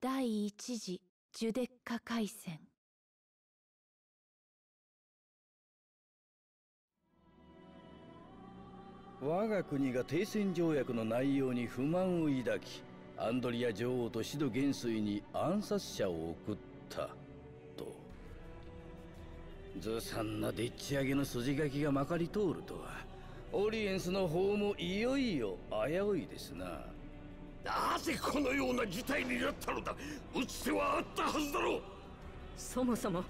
第一次ジュデッカ海戦。我が国が停戦条約の内容に不満を抱きアンドリア女王とシド元帥に暗殺者を送った。と。ずさんなでっち上げの筋書きがまかり通るとはオリエンスの方もいよいよ危ういですな。なぜこのような事態になったのだ？打つ手はあったはずだろう。そもそも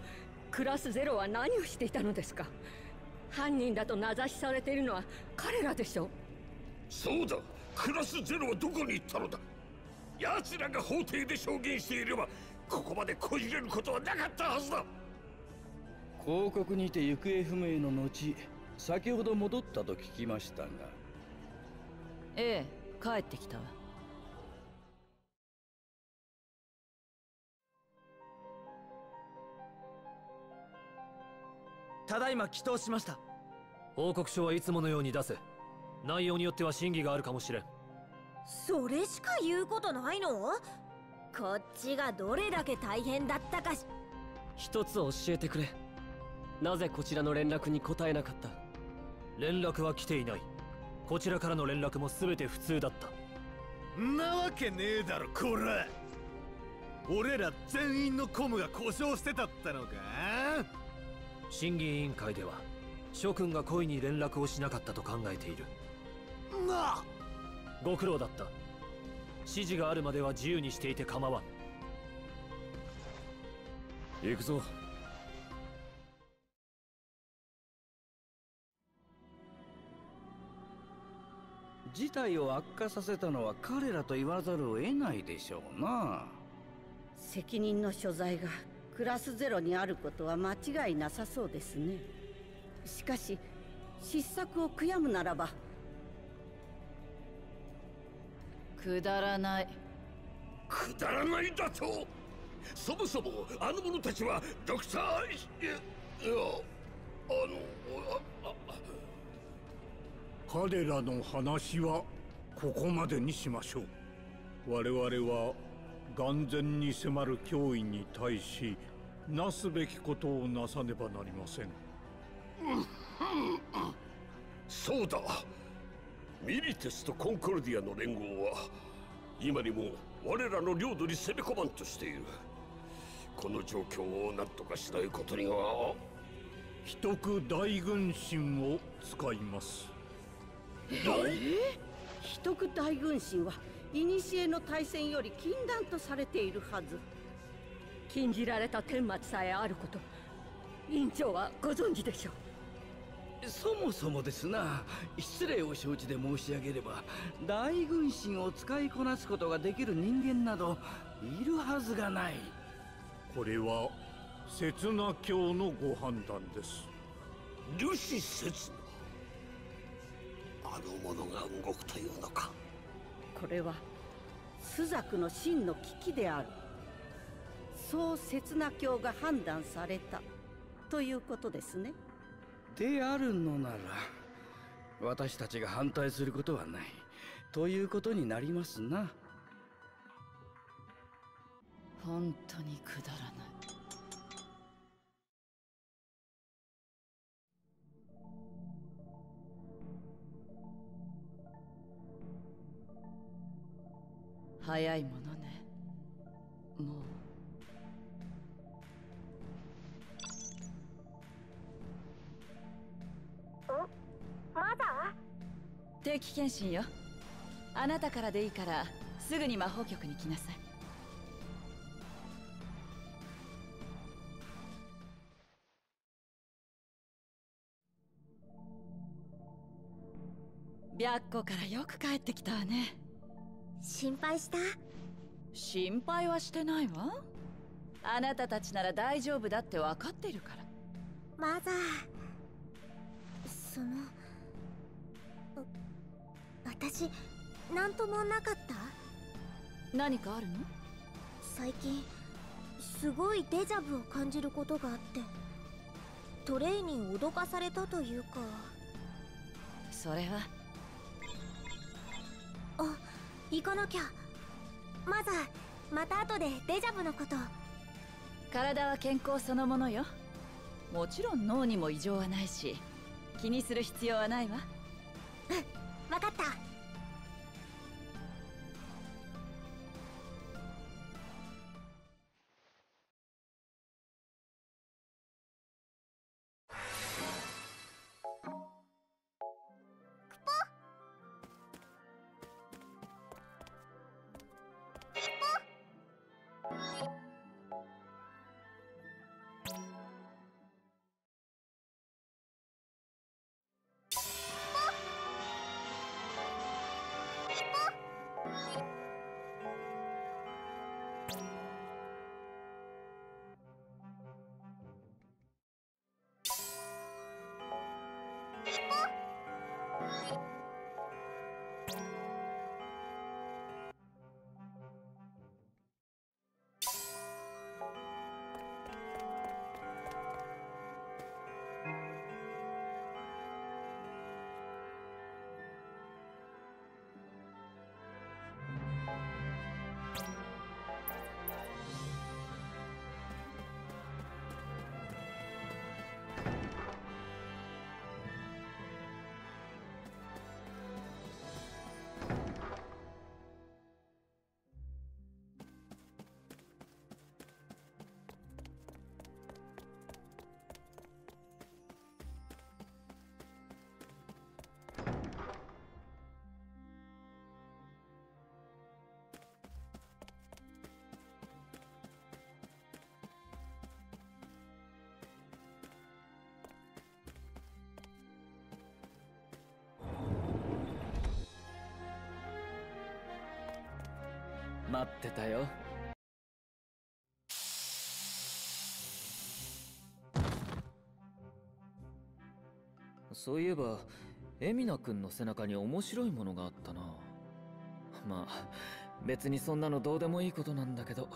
クラスゼロは何をしていたのですか？犯人だと名指しされているのは彼らでしょそうだ。クラスゼロはどこに行ったのだ？奴らが法廷で証言していればここまでこじれることはなかったはずだ。広告にて行方不明の後先ほど戻ったと聞きましたが。ええ帰ってきたわただいま祈祷しました。報告書はいつものように出せ。内容によっては審議があるかもしれん。それしか言うことないの？こっちがどれだけ大変だったかし。一つ教えてくれ。なぜこちらの連絡に答えなかった？連絡は来ていない。こちらからの連絡も全て普通だった。なわけねえだろこら。俺ら全員のコムが故障してたったのか？審議委員会では諸君が故意に連絡をしなかったと考えている。なご苦労だった。指示があるまでは自由にしていて構わん。行くぞ。事態を悪化させたのは彼らと言わざるを得ないでしょうな。責任の所在がクラスゼロにあることは間違いなさそうですね。しかし失策を悔やむならば。くだらない。くだらないだと？そもそもあの者たちはドクターいやあの彼らの話はここまでにしましょう。我々は眼前に迫る脅威に対しなすべきことをなさねばなりません。そうだ。ミリテスとコンコルディアの連合は今にも我らの領土に攻め込まんとしている。この状況を何とかしないことには。秘匿大軍神を使います。え？秘匿大軍神は古の対戦より禁断とされているはず禁じられた天末さえあること委員長はご存知でしょう？そもそもですな。失礼を承知で申し上げれば大軍神を使いこなすことができる人間などいるはずがない。これは刹那教のご判断です。ルシ刹那あの者が動くというのか。これは朱雀の真の危機であるそう刹那教が判断された。ということですね。であるのなら私たちが反対することはない。ということになりますな。本当にくだらない。早いもの定期検診よ。あなたからでいいからすぐに魔法局に来なさい。白虎からよく帰ってきたわね。心配した？心配はしてないわ。あなたたちなら大丈夫だって分かってるから。マザー。その私何ともなかった？何かあるの？最近すごいデジャブを感じることがあってトレイに脅かされたというか。それは？あ行かなきゃ。マザーまた後でデジャブのこと。体は健康そのものよ。もちろん脳にも異常はないし気にする必要はないわ。うん分かった。待ってたよ。そういえばエミナ君の背中に面白いものがあったな。まあ別にそんなのどうでもいいことなんだけど。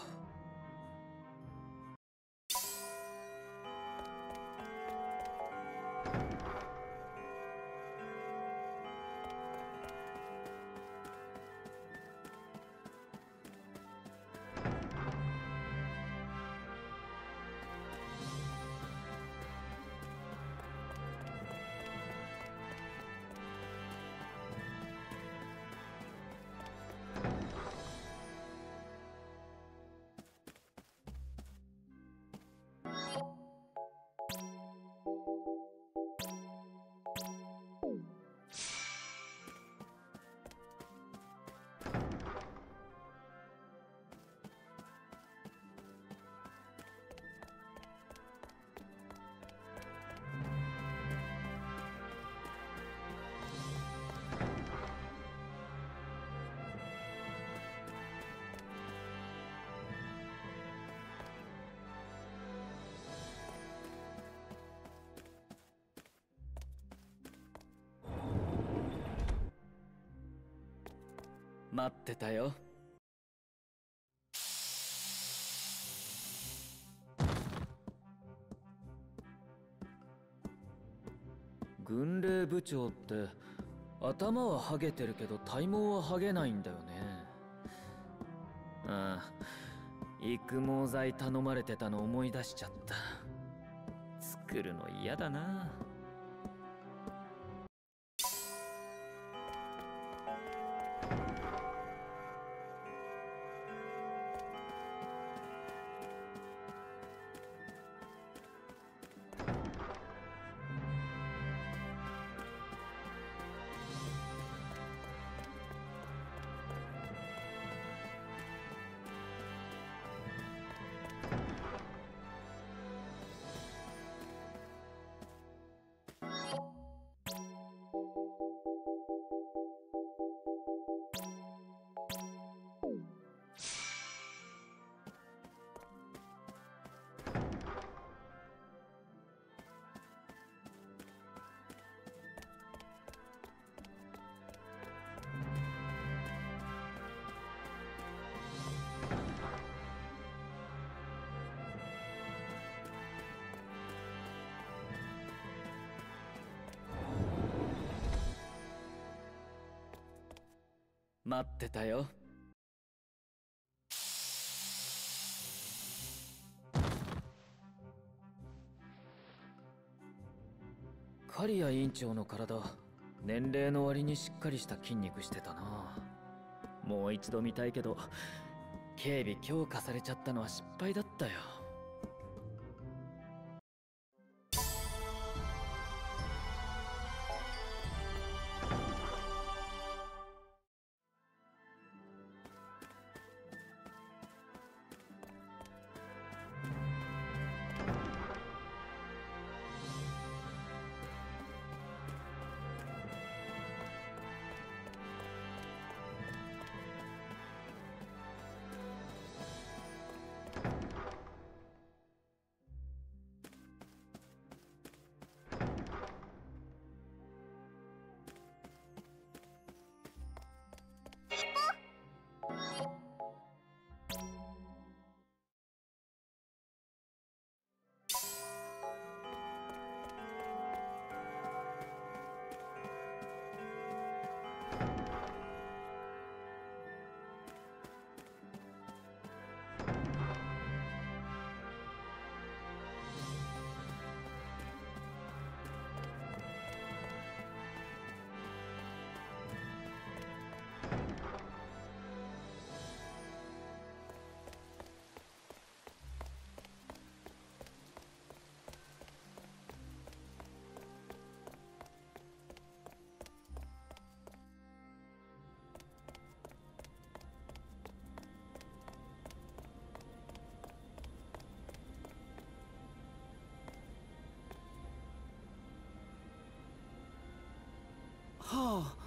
待ってたよ。軍令部長って頭はハゲてるけど体毛はハゲないんだよね。ああ育毛剤頼まれてたの思い出しちゃった。作るの嫌だな。待ってたよ。刈谷委員長の体年齢の割にしっかりした筋肉してたな。もう一度見たいけど警備強化されちゃったのは失敗だったよ。は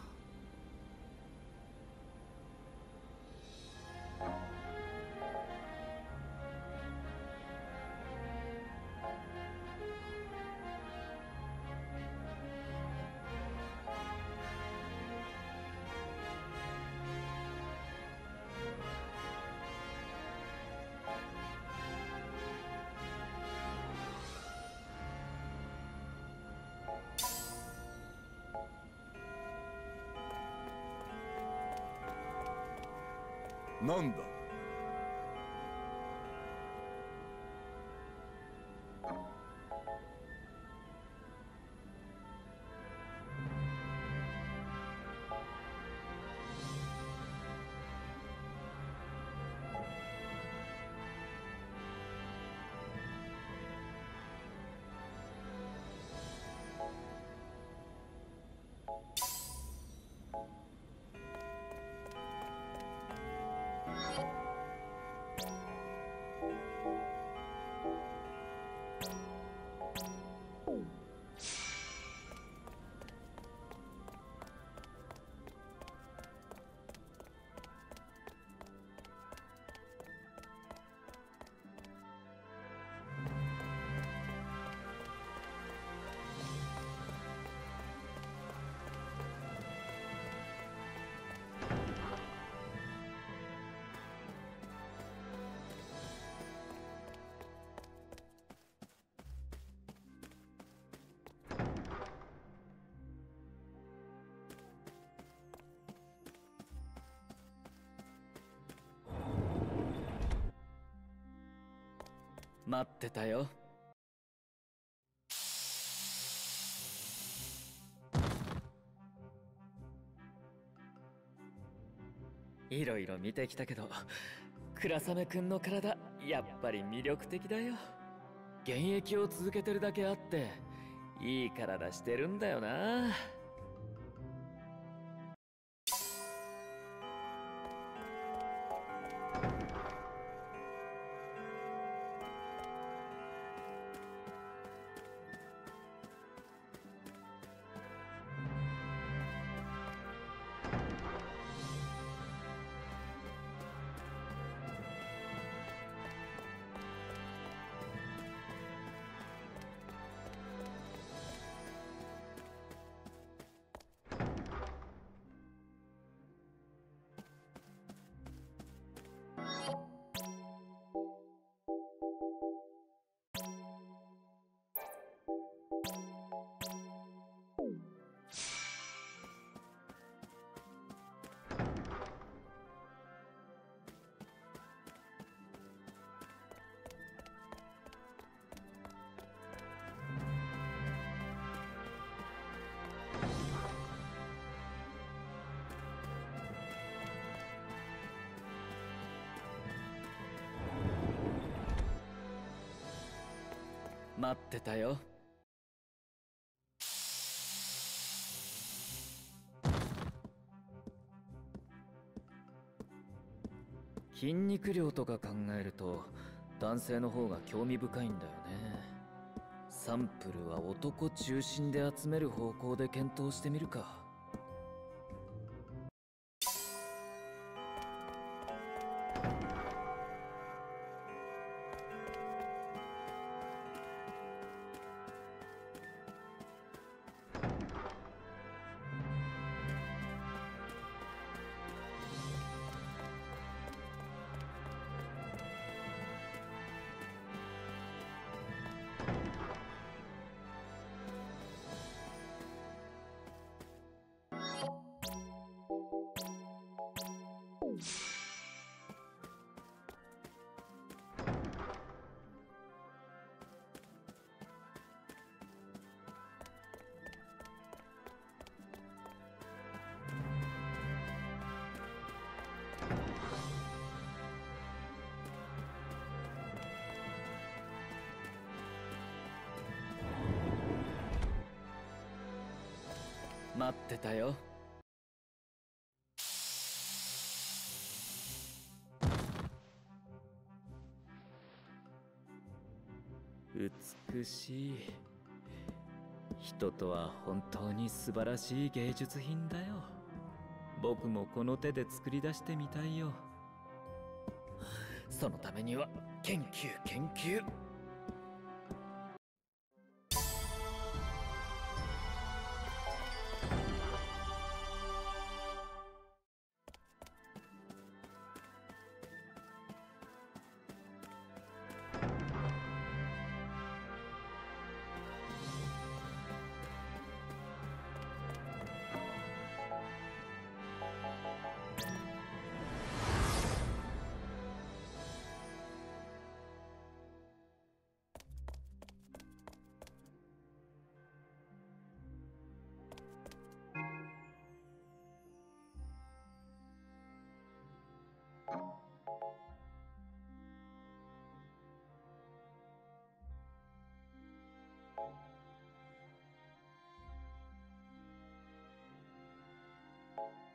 なんだ？待ってたよ。いろいろ見てきたけど倉雨くんの体やっぱり魅力的だよ。現役を続けてるだけあっていい体してるんだよな。待ってたよ。筋肉量とか考えると男性の方が興味深いんだよね。サンプルは男中心で集める方向で検討してみるか。待ってたよ。美しい。人とは本当に素晴らしい芸術品だよ。僕もこの手で作り出してみたいよ。そのためには研究研究。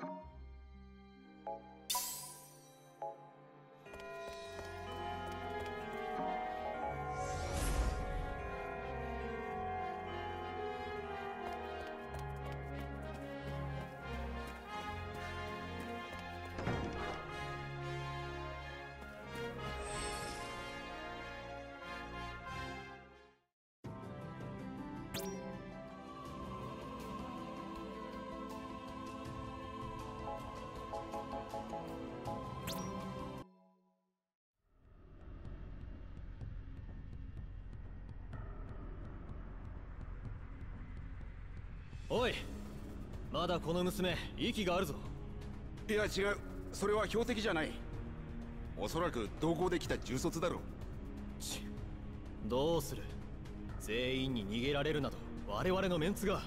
Bye. おいまだこの娘息があるぞ。いや違う。それは標的じゃない。おそらく同行できた重卒だろう。ちどうする。全員に逃げられるなど我々のメンツが。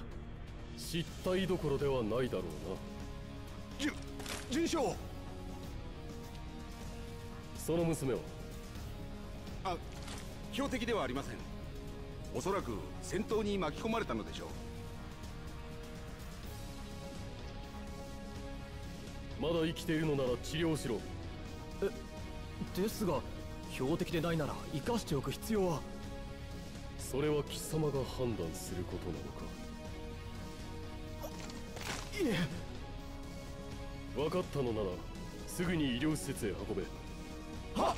失態どころではないだろうな。じゅ準将その娘はあ標的ではありません。おそらく戦闘に巻き込まれたのでしょうまだ生きているのなら治療しろ。えですが標的でないなら生かしておく必要は。それは貴様が判断することなのか。いえ。分かったのならすぐに医療施設へ運べ。はっ